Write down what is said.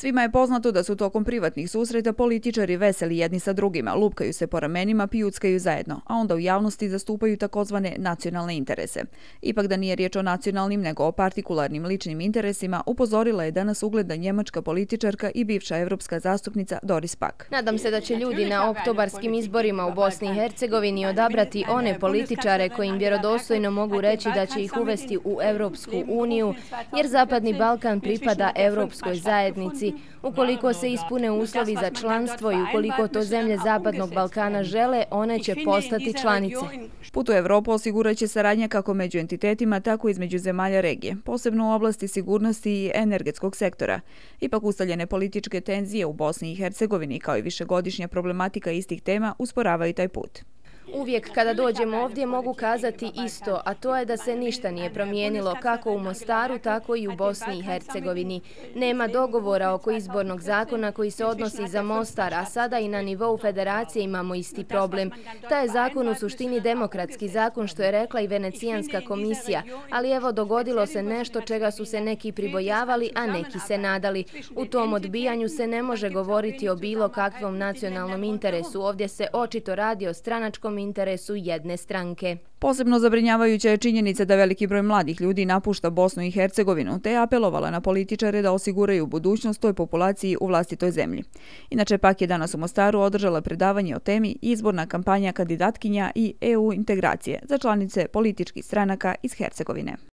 Svima je poznato da su tokom privatnih susreta političari veseli jedni sa drugima, lupkaju se po ramenima, pijuckaju zajedno, a onda u javnosti zastupaju takozvane nacionalne interese. Ipak da nije riječ o nacionalnim nego o partikularnim ličnim interesima, upozorila je danas ugleda njemačka političarka i bivša evropska zastupnica Doris Pak. Nadam se da će ljudi na oktobarskim izborima u Bosni i Hercegovini odabrati one političare koji im vjerodostojno mogu reći da će ih uvesti u Evropsku uniju, jer Zapadni Balkan pripada Evropskoj zajednici Ukoliko se ispune uslovi za članstvo i ukoliko to zemlje Zapadnog Balkana žele, one će postati članice. Put u Evropu osiguraće saradnja kako među entitetima, tako i između zemalja regije, posebno u oblasti sigurnosti i energetskog sektora. Ipak ustaljene političke tenzije u Bosni i Hercegovini kao i višegodišnja problematika istih tema usporavaju taj put. Uvijek kada dođemo ovdje mogu kazati isto, a to je da se ništa nije promijenilo kako u Mostaru, tako i u Bosni i Hercegovini. Nema dogovora oko izbornog zakona koji se odnosi za Mostar, a sada i na nivou federacije imamo isti problem. Ta je zakon u suštini demokratski zakon, što je rekla i Venecijanska komisija, ali evo dogodilo se nešto čega su se neki pribojavali, a neki se nadali. U tom odbijanju se ne može govoriti o bilo kakvom nacionalnom interesu. Ovdje se očito radi o stranačkom interesu jedne stranke. Posebno zabrinjavajuća je činjenica da veliki broj mladih ljudi napušta Bosnu i Hercegovinu, te je apelovala na političare da osiguraju budućnost toj populaciji u vlastitoj zemlji. Inače, pak je danas u Mostaru održala predavanje o temi izborna kampanja kandidatkinja i EU integracije za članice političkih stranaka iz Hercegovine.